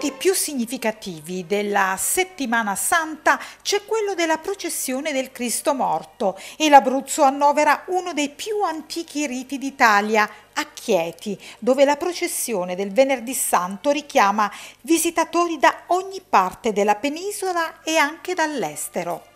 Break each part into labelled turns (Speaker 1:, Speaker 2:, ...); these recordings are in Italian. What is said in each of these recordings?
Speaker 1: momenti più significativi della settimana santa c'è quello della processione del Cristo morto e l'Abruzzo annovera uno dei più antichi riti d'Italia, a Chieti, dove la processione del Venerdì Santo richiama visitatori da ogni parte della penisola e anche dall'estero.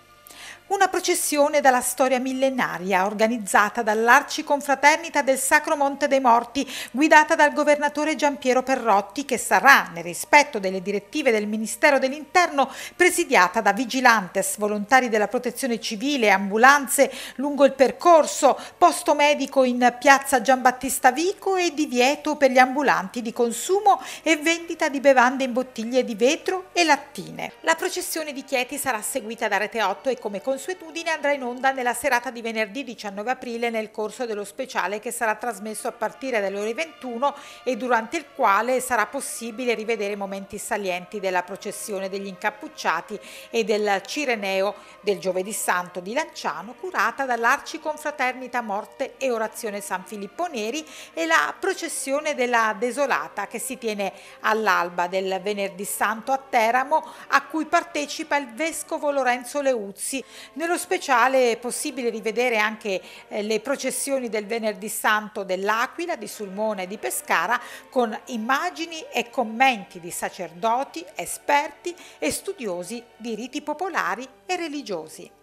Speaker 1: Una processione dalla storia millenaria organizzata dall'Arciconfraternita del Sacro Monte dei Morti, guidata dal governatore Giampiero Perrotti, che sarà, nel rispetto delle direttive del Ministero dell'Interno, presidiata da vigilantes, volontari della protezione civile, ambulanze lungo il percorso, posto medico in piazza Giambattista Vico e divieto per gli ambulanti di consumo e vendita di bevande in bottiglie di vetro e lattine. La processione di Chieti sarà seguita da Rete 8 e come consuetudine andrà in onda nella serata di venerdì 19 aprile nel corso dello speciale che sarà trasmesso a partire dalle ore 21 e durante il quale sarà possibile rivedere momenti salienti della processione degli incappucciati e del Cireneo del Giovedì Santo di Lanciano curata dall'Arciconfraternita Morte e Orazione San Filippo Neri e la processione della Desolata che si tiene all'alba del Venerdì Santo a Teramo a cui partecipa il Vescovo Lorenzo Leuzzi nello speciale è possibile rivedere anche eh, le processioni del Venerdì Santo dell'Aquila, di Sulmona e di Pescara con immagini e commenti di sacerdoti, esperti e studiosi di riti popolari e religiosi.